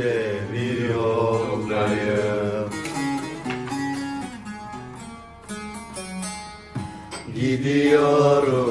ince bir Gidiyorum.